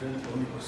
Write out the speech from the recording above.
真的，我不是。